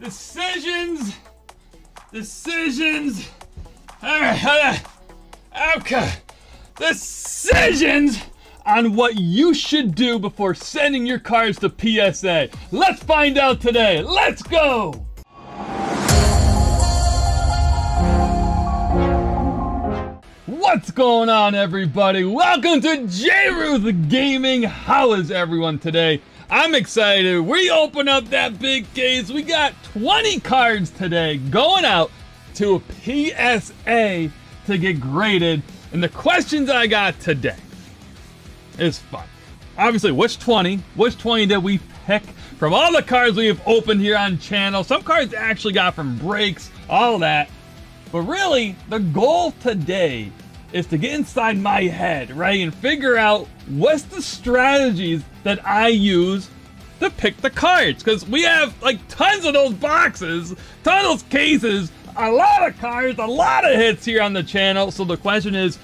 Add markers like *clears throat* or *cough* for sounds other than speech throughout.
Decisions. Decisions. Alright, *laughs* Okay. Decisions on what you should do before sending your cards to PSA. Let's find out today. Let's go. What's going on, everybody? Welcome to J Reuth Gaming. How is everyone today? I'm excited. We open up that big case. We got 20 cards today going out to a PSA to get graded. And the questions I got today is fun. Obviously, which 20? Which 20 did we pick from all the cards we have opened here on channel? Some cards actually got from breaks, all that. But really, the goal today is to get inside my head, right? And figure out what's the strategies that I use to pick the cards. Because we have like tons of those boxes, tons of those cases, a lot of cards, a lot of hits here on the channel. So the question is,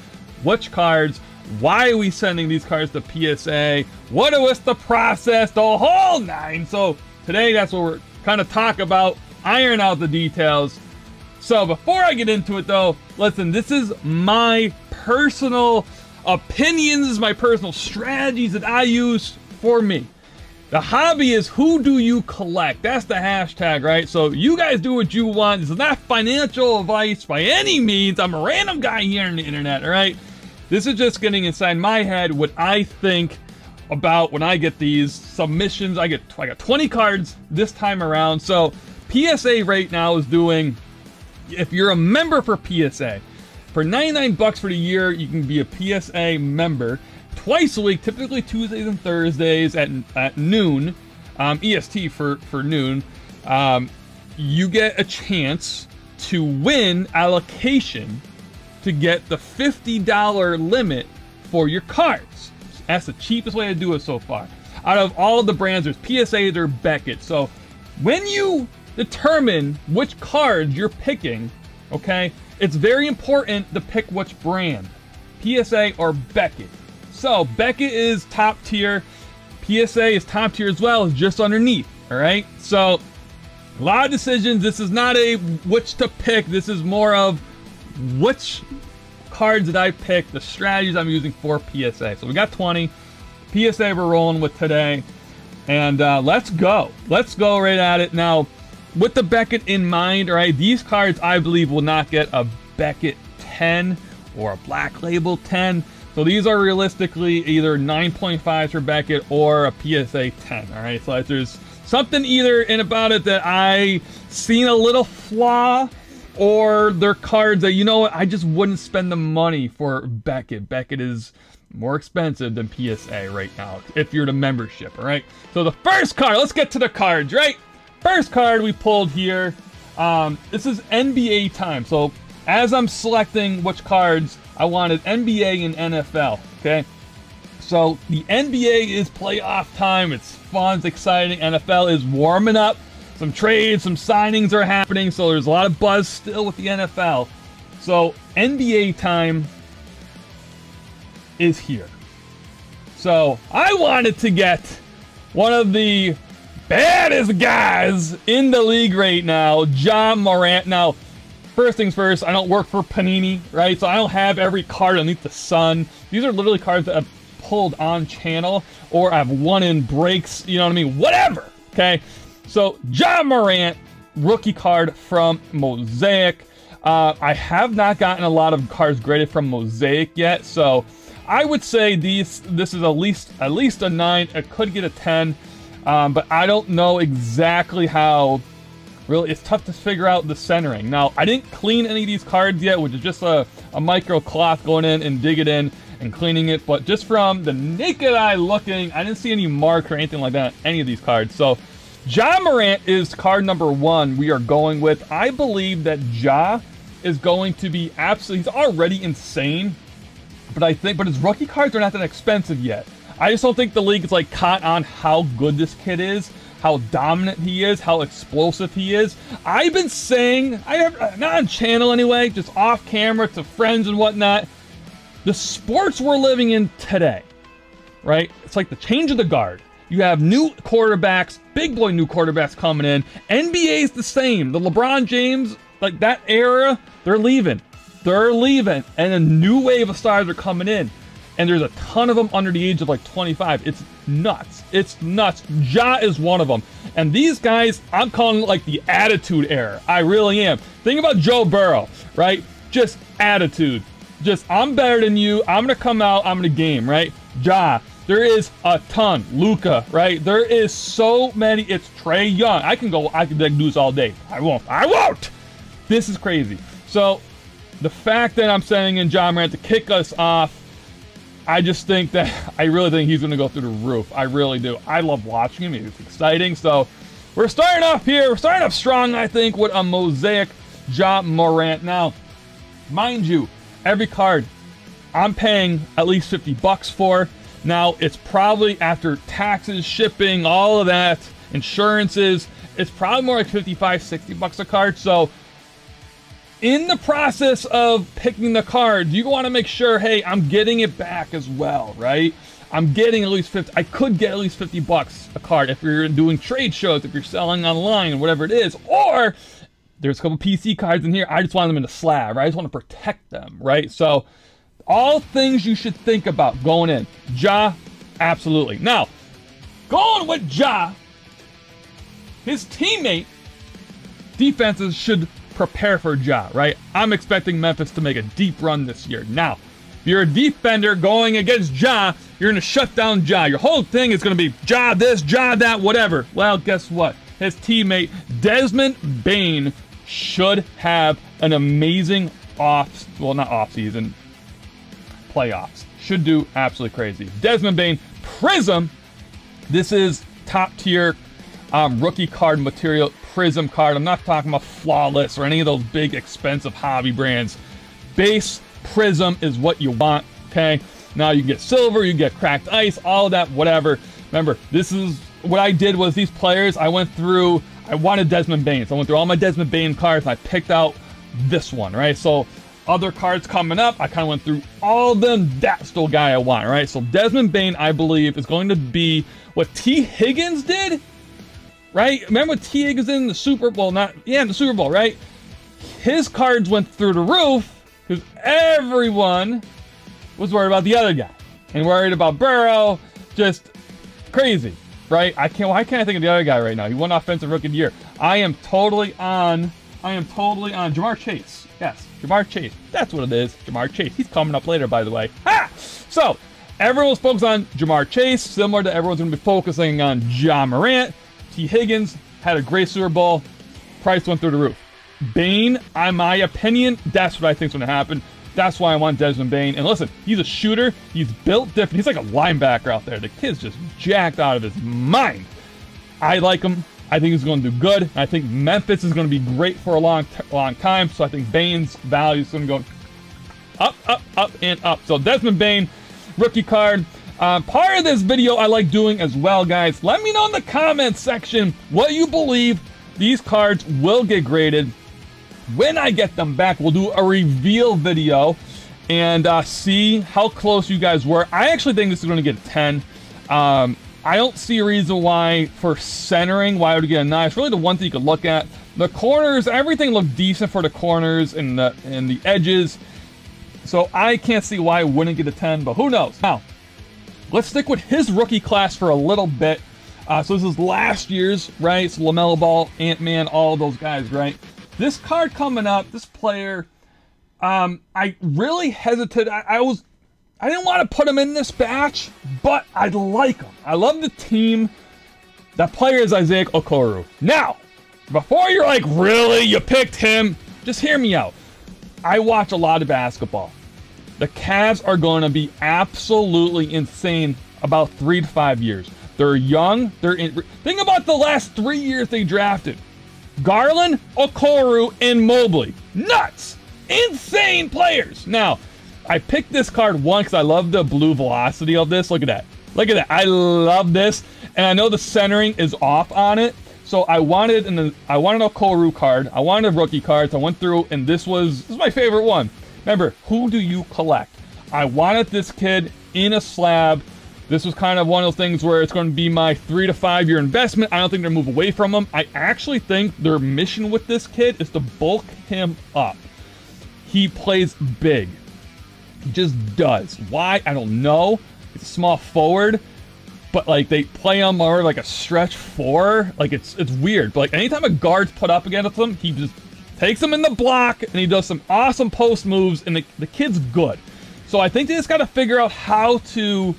which cards? Why are we sending these cards to PSA? What was the process? The whole nine. So today, that's what we're kind of talk about, iron out the details. So before I get into it though, listen, this is my personal opinions, my personal strategies that I use for me. The hobby is who do you collect? That's the hashtag, right? So you guys do what you want. This is not financial advice by any means. I'm a random guy here on the internet, all right? This is just getting inside my head what I think about when I get these submissions. I get I got 20 cards this time around. So PSA right now is doing if you're a member for PSA, for 99 bucks for the year, you can be a PSA member twice a week, typically Tuesdays and Thursdays at, at noon, um, EST for, for noon. Um, you get a chance to win allocation to get the $50 limit for your cards. That's the cheapest way to do it so far. Out of all the brands, there's PSA, or Beckett. So when you determine which cards you're picking, okay, it's very important to pick which brand, PSA or Beckett. So Beckett is top tier, PSA is top tier as well, just underneath, all right? So a lot of decisions. This is not a which to pick. This is more of which cards did I pick, the strategies I'm using for PSA. So we got 20. PSA we're rolling with today. And uh, let's go. Let's go right at it. Now, with the Beckett in mind, right, these cards I believe will not get a Beckett 10 or a Black Label 10. So these are realistically either 9.5 for Beckett or a PSA 10, all right? So there's something either in about it that I seen a little flaw or they're cards that, you know what, I just wouldn't spend the money for Beckett. Beckett is more expensive than PSA right now if you're the membership, all right? So the first card, let's get to the cards, right? First card we pulled here, um, this is NBA time. So as I'm selecting which cards, I wanted NBA and NFL, okay? So the NBA is playoff time. It's fun, it's exciting. NFL is warming up. Some trades, some signings are happening, so there's a lot of buzz still with the NFL. So NBA time is here. So I wanted to get one of the baddest guys in the league right now, Ja Morant. Now, first things first, I don't work for Panini, right? So I don't have every card underneath the sun. These are literally cards that I've pulled on channel or I've won in breaks, you know what I mean? Whatever, okay? So, Ja Morant, rookie card from Mosaic. Uh, I have not gotten a lot of cards graded from Mosaic yet, so I would say these this is at least at least a nine. It could get a ten. Um, but I don't know exactly how. Really, it's tough to figure out the centering. Now, I didn't clean any of these cards yet, which is just a, a micro cloth going in and dig it in and cleaning it. But just from the naked eye looking, I didn't see any mark or anything like that on any of these cards. So, Ja Morant is card number one we are going with. I believe that Ja is going to be absolutely, he's already insane. But I think, but his rookie cards are not that expensive yet. I just don't think the league is like caught on how good this kid is, how dominant he is, how explosive he is. I've been saying, I have uh, not on channel anyway, just off camera to friends and whatnot. The sports we're living in today, right? It's like the change of the guard. You have new quarterbacks, big boy new quarterbacks coming in. NBA is the same. The LeBron James, like that era, they're leaving. They're leaving. And a new wave of stars are coming in. And there's a ton of them under the age of like 25. It's nuts. It's nuts. Ja is one of them. And these guys, I'm calling it like the attitude era. I really am. Think about Joe Burrow, right? Just attitude. Just, I'm better than you. I'm going to come out. I'm going to game, right? Ja, there is a ton. Luka, right? There is so many. It's Trae Young. I can go, I can do this all day. I won't. I won't. This is crazy. So, the fact that I'm sending in Ja Morant to kick us off, I just think that, I really think he's going to go through the roof. I really do. I love watching him. It's exciting. So, we're starting off here. We're starting off strong, I think, with a Mosaic Ja Morant. Now, mind you, every card I'm paying at least 50 bucks for. Now, it's probably after taxes, shipping, all of that, insurances, it's probably more like 55, 60 bucks a card. So, in the process of picking the card, you want to make sure, hey, I'm getting it back as well, right? I'm getting at least 50, I could get at least 50 bucks a card if you're doing trade shows, if you're selling online, whatever it is, or there's a couple PC cards in here. I just want them in a slab, right? I just want to protect them, right? So, all things you should think about going in. Ja, absolutely. Now, going with Ja, his teammate defenses should prepare for Ja, right? I'm expecting Memphis to make a deep run this year. Now, if you're a defender going against Ja, you're going to shut down Ja. Your whole thing is going to be Ja this, Ja that, whatever. Well, guess what? His teammate, Desmond Bane should have an amazing off, well, not off season, playoffs. Should do absolutely crazy. Desmond Bane, Prism. This is top tier um, rookie card material, Prism card. I'm not talking about Flawless or any of those big expensive hobby brands. Base Prism is what you want, okay? Now you get silver, you get cracked ice, all that, whatever. Remember, this is what I did was these players, I went through, I wanted Desmond Bane. So I went through all my Desmond Bane cards and I picked out this one, right? So other cards coming up. I kind of went through all them. That's the guy I want, right? So Desmond Bane, I believe, is going to be what Tee Higgins did, right? Remember what Tee Higgins in the Super Bowl? Not yeah, in the Super Bowl, right? His cards went through the roof because everyone was worried about the other guy and worried about Burrow. Just crazy, right? I can't. Why can't I think of the other guy right now? He won Offensive Rookie of Year. I am totally on. I am totally on Ja'Marr Chase. Yes, Ja'Marr Chase. That's what it is. Ja'Marr Chase. He's coming up later, by the way. Ha! So, everyone's focused on Ja'Marr Chase, similar to everyone's going to be focusing on Ja Morant. Tee Higgins had a great Super Bowl. Price went through the roof. Bane, in my opinion, that's what I think is going to happen. That's why I want Desmond Bane. And listen, he's a shooter. He's built different. He's like a linebacker out there. The kid's just jacked out of his mind. I like him. I think he's going to do good. I think Memphis is going to be great for a long, long time. So I think Bane's value is going to go up, up, up, and up. So Desmond Bane, rookie card. Uh, part of this video I like doing as well, guys. Let me know in the comments section what you believe these cards will get graded. When I get them back, we'll do a reveal video and uh, see how close you guys were. I actually think this is going to get a 10. Um, I don't see a reason why for centering why I would get a 9. It's really the one thing you could look at. The corners, everything looked decent for the corners and the, and the edges. So I can't see why I wouldn't get a 10, but who knows. Now, let's stick with his rookie class for a little bit. Uh, so this is last year's, right? So LaMelo Ball, Ant-Man, all those guys, right? This card coming up, this player, um, I really hesitated. I, I was I didn't want to put him in this batch, but I like him. I love the team. That player is Isaac Okoro. Now, before you're like, really? You picked him? Just hear me out. I watch a lot of basketball. The Cavs are going to be absolutely insane about three to five years. They're young. They're in. Think about the last three years they drafted. Garland, Okoro, and Mobley. Nuts! Insane players. Now, I picked this card one because I love the blue velocity of this. Look at that. Look at that. I love this. And I know the centering is off on it. So I wanted an I wanted a Koru card. I wanted rookie cards. I went through and this was this is my favorite one. Remember, who do you collect? I wanted this kid in a slab This was kind of one of those things where it's going to be my three to five year investment. I don't think they're move away from him. I actually think their mission with this kid is to bulk him up. He plays big. He just does. Why? I don't know. He's a small forward, but like they play him more like a stretch four. Like it's it's weird. But like anytime a guard's put up against him, he just takes him in the block and he does some awesome post moves and the, the kid's good. So I think they just got to figure out how to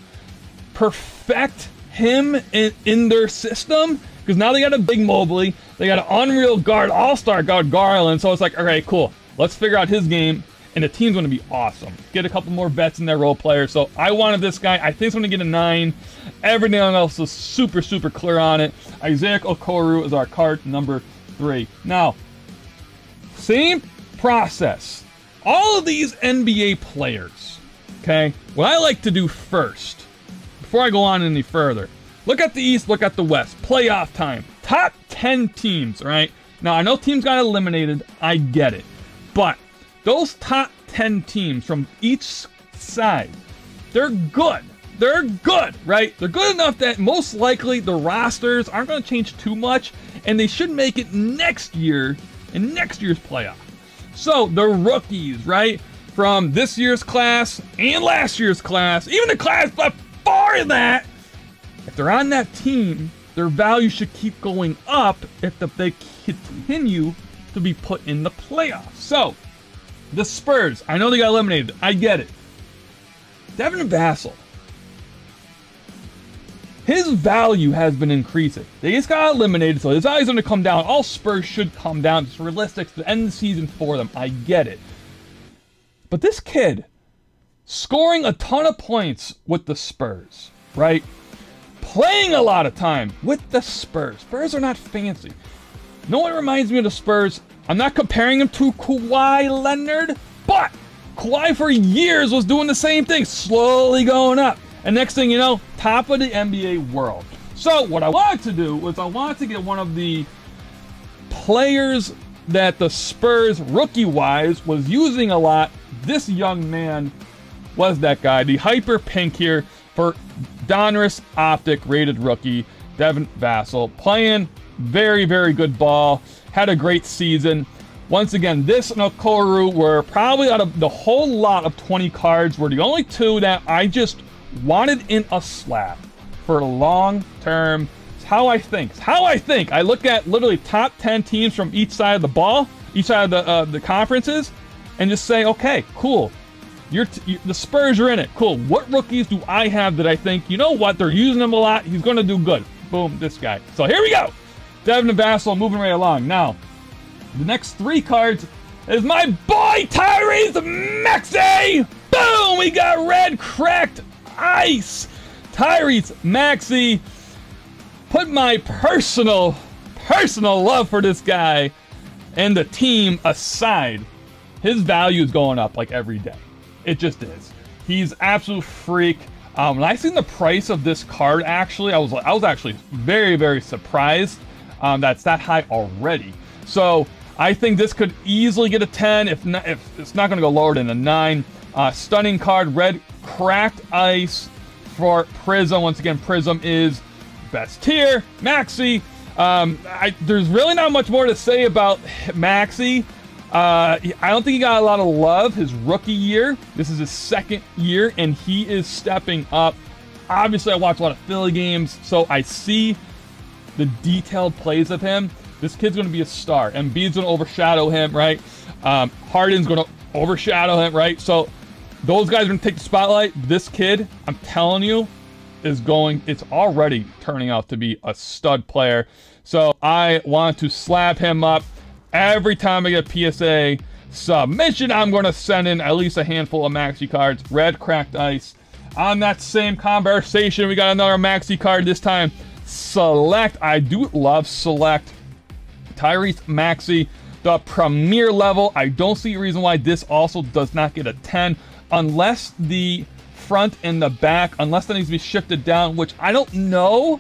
perfect him in, in their system because now they got a big Mobley, they got an unreal guard, all-star guard Garland. So it's like, okay, cool. Let's figure out his game, and the team's going to be awesome. Get a couple more vets in their role players. So I wanted this guy. I think he's going to get a nine. Everything else is super, super clear on it. Isaac Okoro is our card number three. Now, same process. All of these NBA players, okay, what I like to do first before I go on any further, look at the East, look at the West. Playoff time. Top 10 teams, right? Now, I know teams got eliminated. I get it. But those top 10 teams from each side, they're good. They're good, right? They're good enough that most likely the rosters aren't going to change too much, and they should make it next year in next year's playoff. So the rookies, right? From this year's class and last year's class, even the class before that, if they're on that team, their value should keep going up if they continue to be put in the playoffs. So, the Spurs, I know they got eliminated. I get it. Devin Vassell, his value has been increasing. They just got eliminated, so his value's going to come down. All Spurs should come down. It's realistic. The end the season for them. I get it. But this kid, scoring a ton of points with the Spurs, right? Playing a lot of time with the Spurs. Spurs are not fancy. No one reminds me of the Spurs. I'm not comparing him to Kawhi Leonard, but Kawhi for years was doing the same thing, slowly going up. And next thing you know, top of the NBA world. So what I wanted to do was I wanted to get one of the players that the Spurs, rookie-wise, was using a lot. This young man was that guy. The hyper pink here for Donruss Optic rated rookie, Devin Vassell, playing very, very good ball. Had a great season. Once again, this and Okoro were probably out of the whole lot of 20 cards were the only two that I just wanted in a slab for long term. It's how I think. It's how I think. I look at literally top 10 teams from each side of the ball, each side of the, uh, the conferences, and just say, okay, cool. You're, you're the Spurs are in it. Cool. What rookies do I have that I think, you know what, they're using him a lot. He's going to do good. Boom, this guy. So here we go. Devin Vassell moving right along. Now, the next three cards is my boy Tyrese Maxey. Boom! We got red cracked ice. Tyrese Maxey. Put my personal, personal love for this guy and the team aside. His value is going up like every day. It just is. He's absolute freak. Um, when I seen the price of this card, actually, I was like, I was actually very very surprised um, that's that high already. So I think this could easily get a 10, if, not, if it's not going to go lower than a 9. Uh, stunning card, red cracked ice for Prism. Once again, Prism is best tier. Maxey, um, I, there's really not much more to say about Maxey. Uh, I don't think he got a lot of love his rookie year. This is his second year, and he is stepping up. Obviously, I watch a lot of Philly games, so I see the detailed plays of him, this kid's going to be a star. Embiid's going to overshadow him, right? Um, Harden's going to overshadow him, right? So those guys are going to take the spotlight. This kid, I'm telling you, is going, it's already turning out to be a stud player. So I want to slap him up. Every time I get a PSA submission, I'm going to send in at least a handful of Maxey cards. Red Cracked Ice. On that same conversation, we got another Maxey card this time. Select. I do love Select. Tyrese Maxey, the premier level. I don't see a reason why this also does not get a 10 unless the front and the back, unless that needs to be shifted down, which I don't know.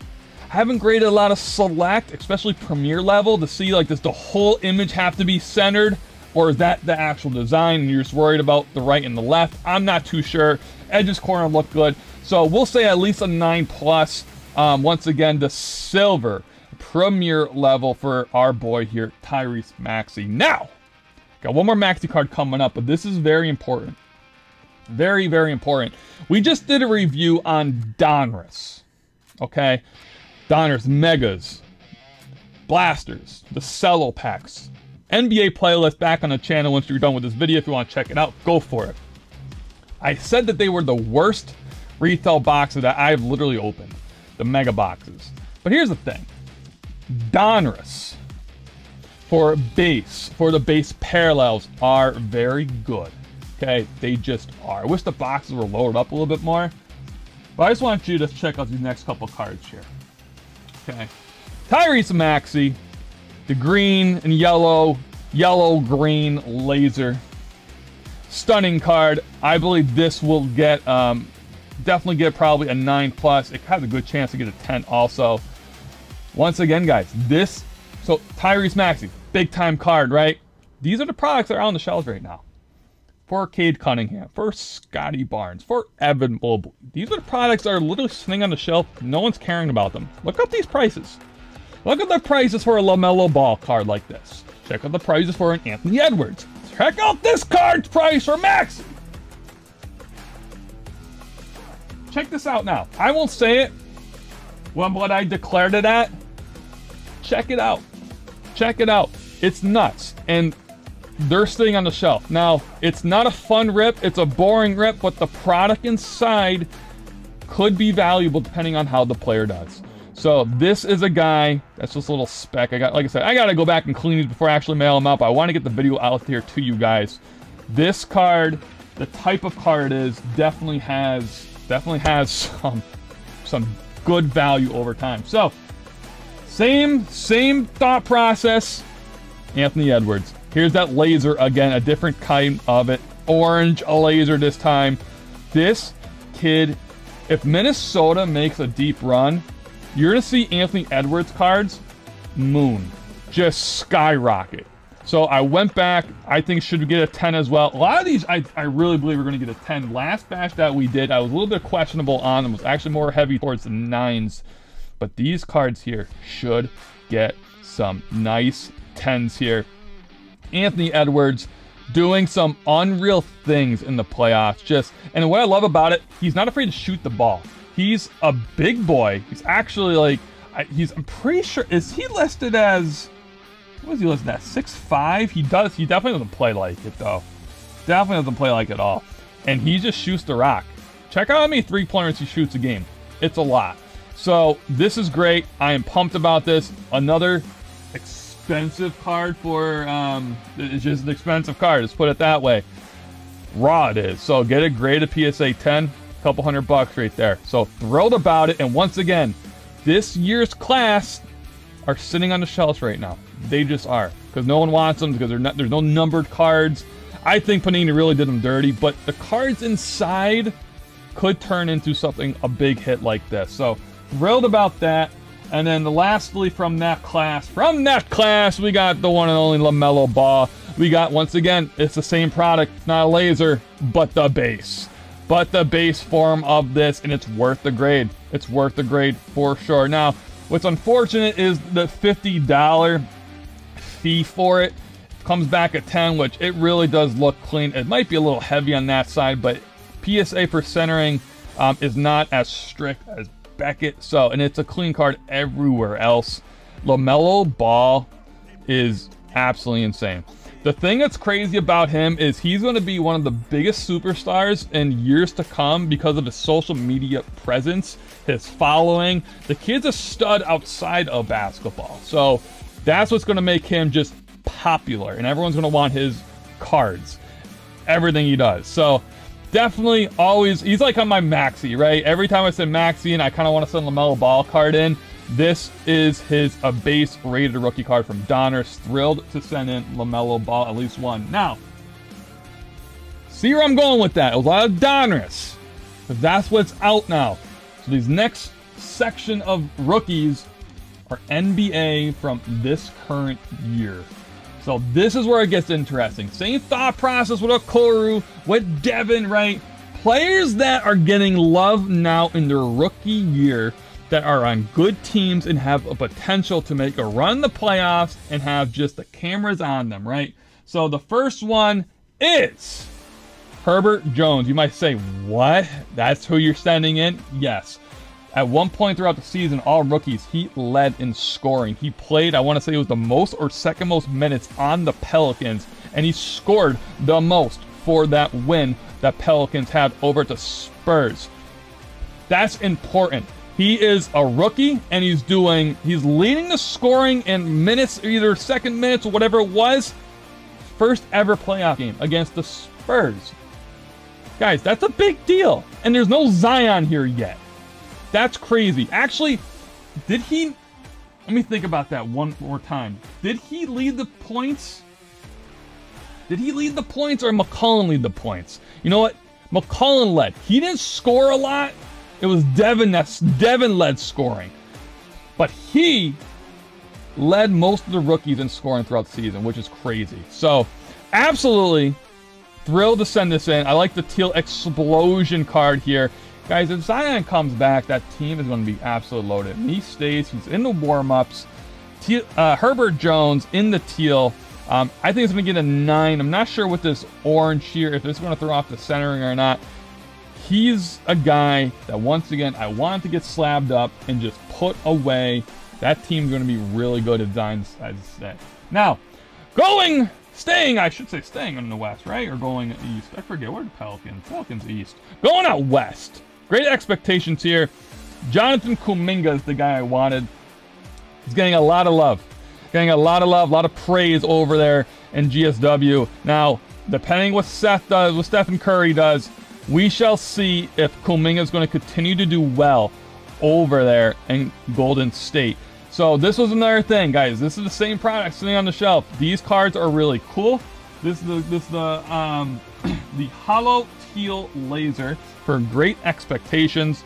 I haven't graded a lot of select, especially premier level, to see like does the whole image have to be centered or is that the actual design and you're just worried about the right and the left? I'm not too sure. Edges corner look good. So we'll say at least a 9 plus. Um, once again, the silver premier level for our boy here, Tyrese Maxey. Now, got one more Maxey card coming up, but this is very important. Very, very important. We just did a review on Donruss. Okay? Donruss Megas, Blasters, the Cello Packs. NBA playlist back on the channel once you're done with this video. If you want to check it out, go for it. I said that they were the worst retail boxes that I've literally opened. The mega boxes. But here's the thing. Donruss for base, for the base parallels are very good. Okay, they just are. I wish the boxes were lowered up a little bit more. But I just want you to check out these next couple cards here. Okay. Tyrese Maxey, the green and yellow, yellow green laser. Stunning card. I believe this will get, um, definitely get probably a 9 plus. It has a good chance to get a 10 also. Once again, guys, this, so Tyrese Maxey, big time card, right? These are the products that are on the shelves right now for Cade Cunningham, for Scottie Barnes, for Evan Mobley. These are the products that are literally sitting on the shelf. No one's caring about them. Look up these prices. Look at the prices for a LaMelo Ball card like this. Check out the prices for an Anthony Edwards. Check out this card's price for Max. Check this out now. I won't say it when what I declared it at. Check it out. Check it out. It's nuts. And they're sitting on the shelf. Now, it's not a fun rip, it's a boring rip, but the product inside could be valuable depending on how the player does. So this is a guy, that's just a little spec. I got, like I said, I gotta go back and clean these before I actually mail them out, but I want to get the video out here to you guys. This card, the type of card it is, definitely has, definitely has *laughs* some, some good value over time. So, same, same thought process, Anthony Edwards. Here's that laser again, a different kind of it. Orange a laser this time. This kid, if Minnesota makes a deep run, you're going to see Anthony Edwards cards, moon, just skyrocket. So I went back. I think should get a 10 as well. A lot of these, I, I really believe we're going to get a 10. Last batch that we did, I was a little bit questionable on them. It was actually more heavy towards the nines. But these cards here should get some nice 10s here. Anthony Edwards doing some unreal things in the playoffs. Just and what I love about it, he's not afraid to shoot the ball. He's a big boy. He's actually like he's. I'm pretty sure is he listed as what is he listed as six five? He does. He definitely doesn't play like it though. Definitely doesn't play like it at all. And he just shoots the rock. Check out how many three pointers he shoots a game. It's a lot. So this is great. I am pumped about this. Another expensive card for, um, it's just an expensive card, let's put it that way. Raw it is. So get it graded PSA 10, a couple hundred bucks right there. So thrilled about it. And once again, this year's class are sitting on the shelves right now. They just are. Because no one wants them because not, there's no numbered cards. I think Panini really did them dirty, but the cards inside could turn into something, a big hit like this. So thrilled about that. And then lastly from that class, from that class, we got the one and only LaMelo Ball. We got, once again, it's the same product, not a laser, but the base. But the base form of this, and it's worth the grade. It's worth the grade for sure. Now, what's unfortunate is the $50 fee for it comes back at 10, which it really does look clean. It might be a little heavy on that side, but PSA for centering um, is not as strict as Beckett. So, and it's a clean card everywhere else. LaMelo Ball is absolutely insane. The thing that's crazy about him is he's going to be one of the biggest superstars in years to come because of his social media presence, his following. The kid's a stud outside of basketball. So that's what's going to make him just popular, and everyone's going to want his cards, everything he does. So definitely always, he's like on my Maxey, right? Every time I send Maxey and I kind of want to send LaMelo Ball card in, this is his a base rated rookie card from Donruss. Thrilled to send in LaMelo Ball, at least one. Now, see where I'm going with that. A lot of Donruss. But that's what's out now. So these next section of rookies are NBA from this current year. So this is where it gets interesting. Same thought process with Okoro, with Devin, right? players that are getting love now in their rookie year that are on good teams and have a potential to make a run the playoffs and have just the cameras on them, right? So the first one is Herbert Jones. You might say, what? That's who you're sending in? Yes. At one point throughout the season, all rookies, he led in scoring. He played, I want to say it was the most or second most minutes on the Pelicans, and he scored the most for that win that Pelicans had over the Spurs. That's important. He is a rookie and he's doing, he's leading the scoring in minutes, either second minutes or whatever it was. First ever playoff game against the Spurs. Guys, that's a big deal. And there's no Zion here yet. That's crazy. Actually, did he, let me think about that one more time. Did he lead the points? Did he lead the points or McCollum lead the points? You know what? McCollum led. He didn't score a lot, it was Devin that's Devin led scoring. But he led most of the rookies in scoring throughout the season, which is crazy. So, absolutely thrilled to send this in. I like the teal explosion card here. Guys, if Zion comes back, that team is going to be absolutely loaded. And he stays, he's in the warm-ups. Uh, Herbert Jones in the teal. Um, I think it's going to get a 9. I'm not sure with this orange here, if it's going to throw off the centering or not he's a guy that once again I want to get slabbed up and just put away. That team's going to be really good at Zion's as say. Now, going, staying, I should say staying in the West, right? Or going east. I forget where the Pelicans. Pelicans east. Going out west. Great expectations here. Jonathan Kuminga is the guy I wanted. He's getting a lot of love. Getting a lot of love, a lot of praise over there in GSW. Now, depending what Seth does, what Stephen Curry does, we shall see if Kuminga is going to continue to do well over there in Golden State. So this was another thing, guys. This is the same product sitting on the shelf. These cards are really cool. This is the this is the um, *clears throat* the holo laser for great expectations.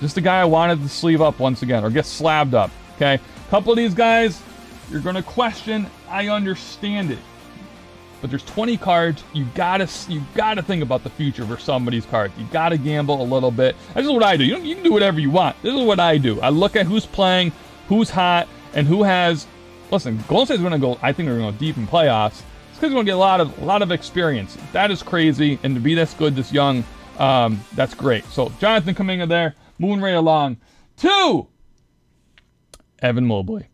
Just a guy I wanted to sleeve up once again or get slabbed up. Okay, couple of these guys you're going to question. I understand it. But there's 20 cards. You gotta you gotta think about the future for some of these cards. You gotta gamble a little bit. This is what I do. You, you can do whatever you want. This is what I do. I look at who's playing, who's hot, and who has. Listen, Golden State's gonna go. I think they're gonna go deep in playoffs. Because they're gonna get a lot of a lot of experience. That is crazy, and to be this good, this young, um, that's great. So Jonathan Kuminga there, moving right along. Two, Evan Mobley.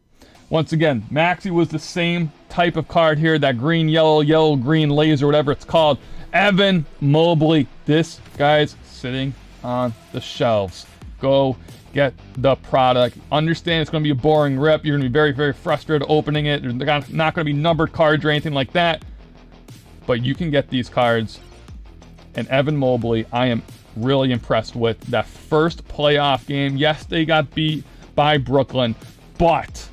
Once again, Maxey was the same type of card here, that green, yellow, yellow, green laser, whatever it's called. Evan Mobley. This guy's sitting on the shelves. Go get the product. Understand it's going to be a boring rip. You're going to be very, very frustrated opening it. There's not going to be numbered cards or anything like that. But you can get these cards. And Evan Mobley, I am really impressed with. That first playoff game, yes, they got beat by Brooklyn, but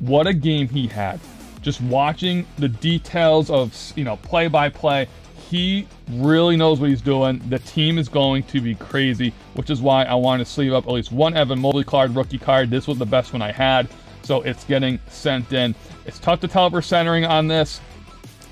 what a game he had. Just watching the details of, you know, play by play, he really knows what he's doing. The team is going to be crazy, which is why I wanted to sleeve up at least one Evan Mobley card, rookie card. This was the best one I had, so it's getting sent in. It's tough to tell for centering on this.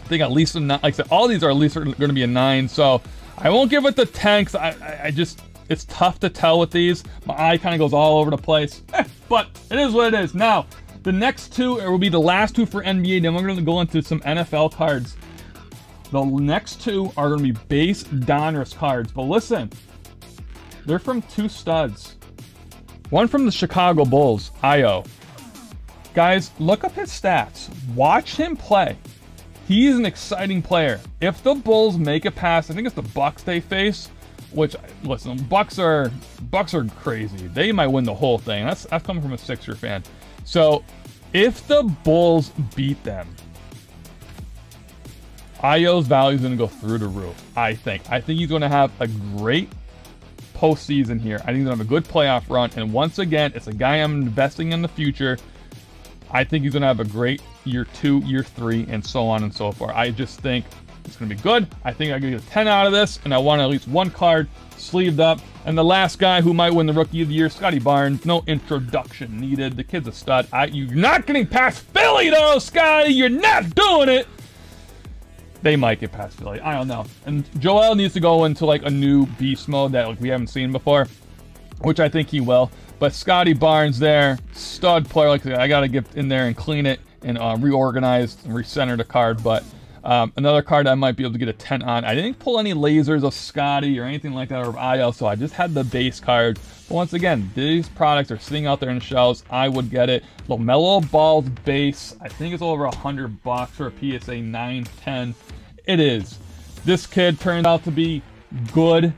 I think at least, a nine, like I said, all these are at least going to be a 9, so I won't give it the 10 I, I, I just, it's tough to tell with these. My eye kind of goes all over the place, *laughs* but it is what it is. Now, the next two it will be the last two for NBA. Then we're going to go into some NFL cards. The next two are going to be base Donruss cards. But listen, they're from two studs. One from the Chicago Bulls, Ayo. Guys, look up his stats. Watch him play. He's an exciting player. If the Bulls make it past, I think it's the Bucks they face, which listen, Bucks are Bucks are crazy. They might win the whole thing. That's that's coming from a Sixer fan. So if the Bulls beat them, Ayo's value is going to go through the roof, I think. I think he's going to have a great postseason here. I think he's going to have a good playoff run. And once again, it's a guy I'm investing in the future. I think he's going to have a great year two, year three, and so on and so forth. I just think it's going to be good. I think I can get a 10 out of this, and I want at least one card sleeved up. And the last guy who might win the Rookie of the Year, Scottie Barnes. No introduction needed. The kid's a stud. I, you're not getting past Philly, though, Scottie. You're not doing it. They might get past Philly. I don't know. And Joel needs to go into like a new beast mode that like we haven't seen before, which I think he will. But Scottie Barnes there, stud player. Like I got to get in there and clean it and uh, reorganize and recenter the card. But um, another card I might be able to get a 10 on. I didn't pull any lasers of Scottie or anything like that or Ayo, so I just had the base card. But once again, these products are sitting out there in the shelves. I would get it. LaMelo Ball's base, I think it's over 100 bucks for a PSA 910. It is. This kid turned out to be good.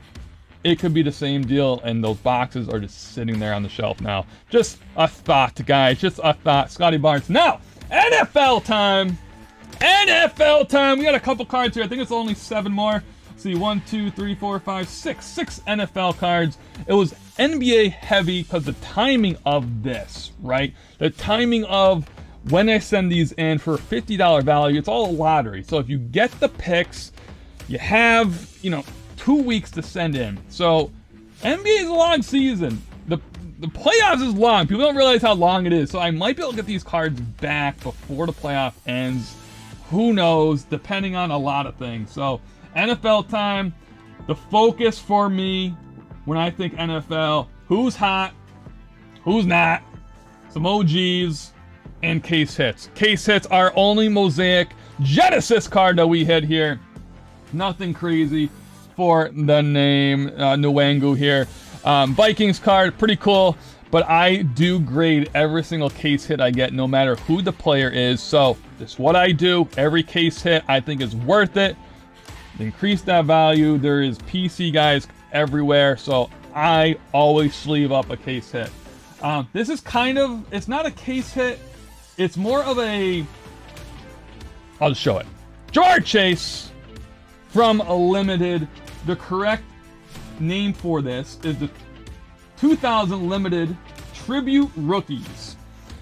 It could be the same deal, and those boxes are just sitting there on the shelf now. Just a thought, guys. Just a thought. Scottie Barnes. Now, NFL time. NFL time. We got a couple cards here. I think it's only seven more. See, one, two, three, four, five, six. Six NFL cards. It was NBA heavy because the timing of this, right? The timing of when I send these in for a $50 value, it's all a lottery. So if you get the picks, you have, you know, two weeks to send in. So NBA is a long season. The the playoffs is long. People don't realize how long it is. So I might be able to get these cards back before the playoff ends who knows, depending on a lot of things. So, NFL time, the focus for me when I think NFL, who's hot, who's not, some OGs, and case hits. Case hits are only Mosaic Genesis card that we hit here. Nothing crazy for the name uh, Nwangwu here. Um, Vikings card, pretty cool but I do grade every single case hit I get no matter who the player is. So is what I do. Every case hit I think is worth it. Increase that value. There is PC guys everywhere. So I always sleeve up a case hit. Um, this is kind of, it's not a case hit. It's more of a, I'll just show it. Ja'Marr Chase from a limited. The correct name for this is the 2000 limited tribute rookies.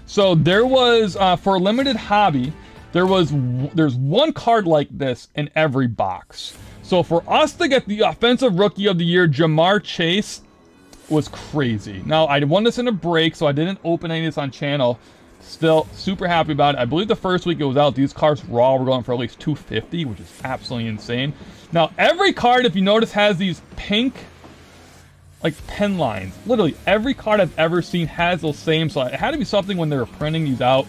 So there was uh, for a limited hobby, there was there's one card like this in every box. So for us to get the offensive rookie of the year, Ja'Marr Chase, was crazy. Now I won this in a break, so I didn't open any of this on channel. Still super happy about it. I believe the first week it was out, these cards raw were going for at least 250, which is absolutely insane. Now every card, if you notice, has these pink like pen lines. Literally every card I've ever seen has those same, so it had to be something when they were printing these out.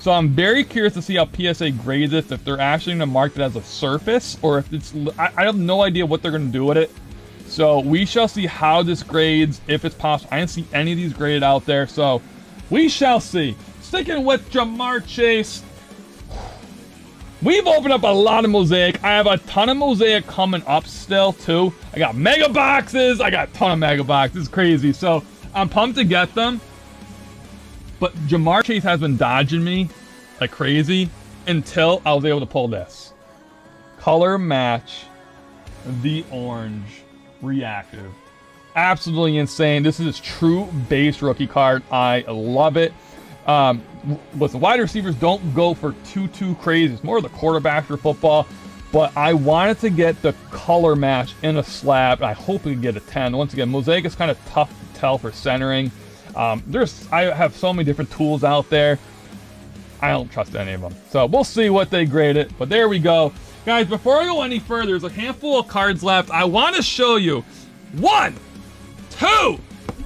So I'm very curious to see how PSA grades this, if they're actually going to mark it as a surface, or if it's, I, I have no idea what they're going to do with it. So we shall see how this grades, if it's possible. I didn't see any of these graded out there, so we shall see. Sticking with Ja'Marr Chase, We've opened up a lot of Mosaic. I have a ton of Mosaic coming up still, too. I got mega boxes. I got a ton of mega boxes. It's crazy. So I'm pumped to get them. But Ja'Marr Chase has been dodging me like crazy until I was able to pull this. Color match the orange reactive. Absolutely insane. This is true base rookie card. I love it. Um, listen, wide receivers don't go for too, too crazy. It's more of the quarterback for football. But I wanted to get the color match in a slab. I hope we can get a 10. Once again, Mosaic is kind of tough to tell for centering. Um, there's, I have so many different tools out there. I don't trust any of them. So we'll see what they grade it. But there we go. Guys, before I go any further, there's a handful of cards left. I want to show you one, two,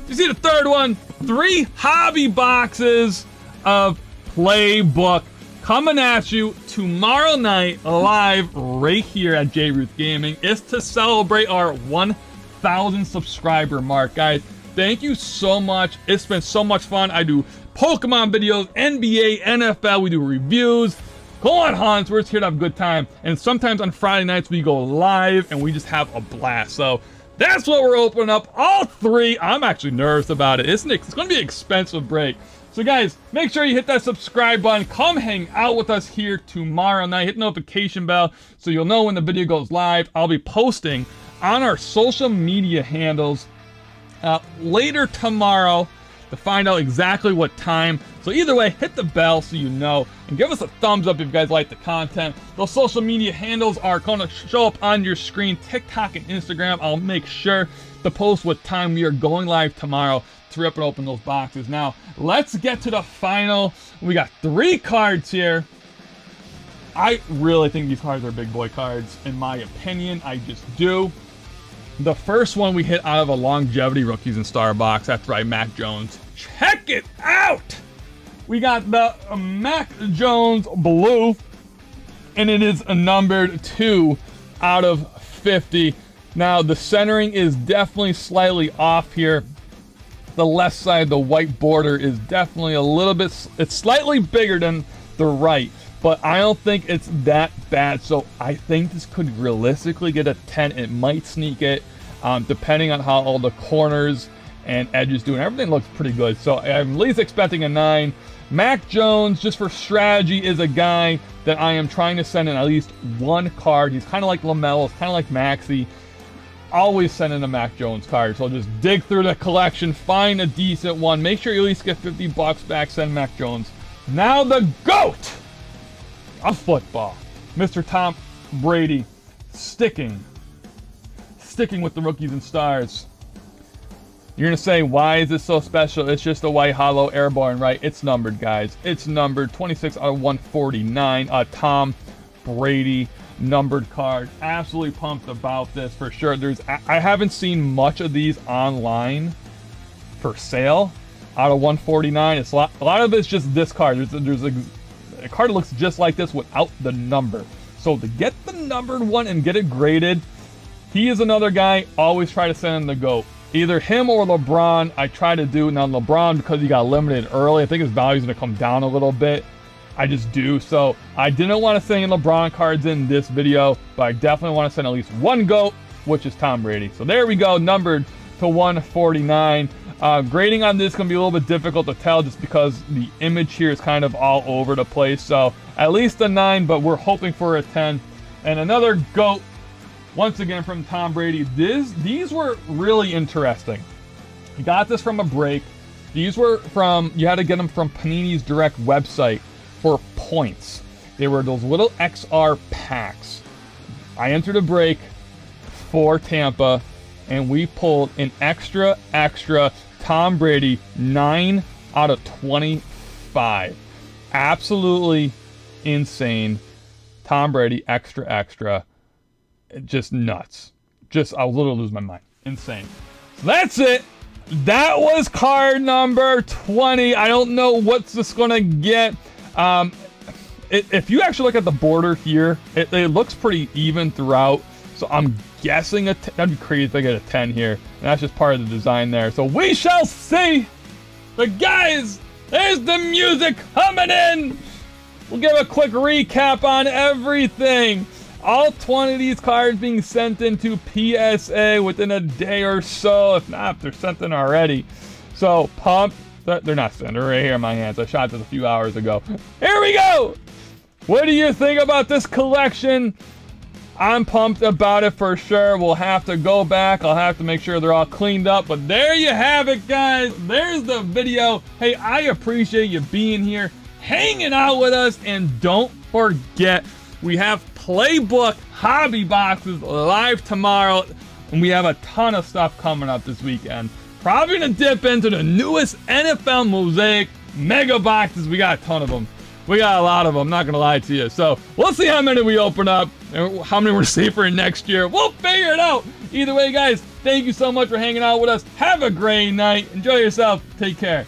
you see the third one? Three hobby boxes of Playbook coming at you tomorrow night live right here at J Reuth Gaming. It's to celebrate our 1,000 subscriber mark, guys. Thank you so much. It's been so much fun. I do Pokemon videos, NBA, NFL. We do reviews. Go on hunts. We're just here to have a good time. And sometimes on Friday nights we go live and we just have a blast. So that's what we're opening up. All three. I'm actually nervous about it. Isn't it? It's going to be an expensive break. So guys, make sure you hit that subscribe button. Come hang out with us here tomorrow night. Hit notification bell so you'll know when the video goes live. I'll be posting on our social media handles uh, later tomorrow to find out exactly what time. So either way, hit the bell so you know, and give us a thumbs up if you guys like the content. Those social media handles are going to show up on your screen, TikTok and Instagram. I'll make sure to post what time we are going live tomorrow to rip and open those boxes. Now, let's get to the final. We got three cards here. I really think these cards are big boy cards. In my opinion, I just do. The first one we hit out of a longevity rookies in Star box. That's right, Mac Jones. Check it out! We got the Mac Jones Blue, and it is a numbered 2 out of 50. Now, the centering is definitely slightly off here. The left side, the white border is definitely a little bit, it's slightly bigger than the right, but I don't think it's that bad. So I think this could realistically get a 10. It might sneak it, um, depending on how all the corners and edges do. And everything looks pretty good. So I'm at least expecting a 9. Mac Jones, just for strategy, is a guy that I am trying to send in at least one card. He's kind of like LaMelo, kind of like Maxey always send in a Mac Jones card. So I'll just dig through the collection, find a decent one. Make sure you at least get 50 bucks back, send Mac Jones. Now the GOAT of football, Mr. Tom Brady, sticking, sticking with the rookies and stars. You're going to say, why is this so special? It's just a white holo airborne, right? It's numbered, guys. It's numbered 26 out of 149. Uh, Tom Brady numbered card. Absolutely pumped about this for sure. There's I haven't seen much of these online for sale out of 149. It's a lot, a lot of it's just this card. There's, there's a, card looks just like this without the number. So to get the numbered one and get it graded, he is another guy. Always try to send him the GOAT. Either him or LeBron, I try to do. Now, LeBron, because he got limited early, I think his value is going to come down a little bit. I just do. So I didn't want to send LeBron cards in this video, but I definitely want to send at least one GOAT, which is Tom Brady. So there we go, numbered to 149. Uh, grading on this can be a little bit difficult to tell just because the image here is kind of all over the place. So at least a 9, but we're hoping for a 10. And another GOAT, once again from Tom Brady. This, these were really interesting. He got this from a break. These were from, you had to get them from Panini's direct website for points. They were those little XR packs. I entered a break for Tampa, and we pulled an extra, extra Tom Brady 9 out of 25. Absolutely insane. Tom Brady, extra, extra. Just nuts. Just, I'll literally lose my mind. Insane. That's it. That was card number 20. I don't know what's this to get. Um, if you actually look at the border here, it, it looks pretty even throughout. So I'm guessing a that'd be crazy if I get a 10 here. And that's just part of the design there. So we shall see. But guys, there's the music coming in. We'll give a quick recap on everything. All 20 of these cards being sent into PSA within a day or so. If not, they're sent in already. So pump they're not sent. They're right here in my hands. I shot this a few hours ago. Here we go! What do you think about this collection? I'm pumped about it for sure. We'll have to go back. I'll have to make sure they're all cleaned up. But there you have it, guys. There's the video. Hey, I appreciate you being here, hanging out with us. And don't forget, we have Playbook Hobby Boxes live tomorrow. And we have a ton of stuff coming up this weekend. Probably gonna dip into the newest NFL Mosaic Mega Boxes. We got a ton of them. We got a lot of them, not gonna lie to you. So we'll see how many we open up and how many we're *laughs* safe for next year. We'll figure it out. Either way, guys, thank you so much for hanging out with us. Have a great night. Enjoy yourself. Take care.